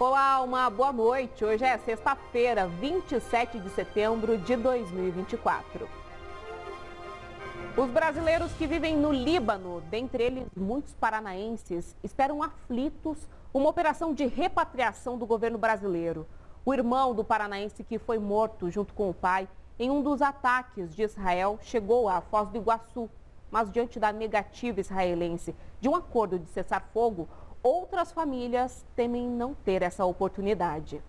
Olá, uma boa noite. Hoje é sexta-feira, 27 de setembro de 2024. Os brasileiros que vivem no Líbano, dentre eles muitos paranaenses, esperam aflitos uma operação de repatriação do governo brasileiro. O irmão do paranaense que foi morto junto com o pai em um dos ataques de Israel chegou à Foz do Iguaçu, mas diante da negativa israelense de um acordo de cessar fogo, outras famílias temem não ter essa oportunidade.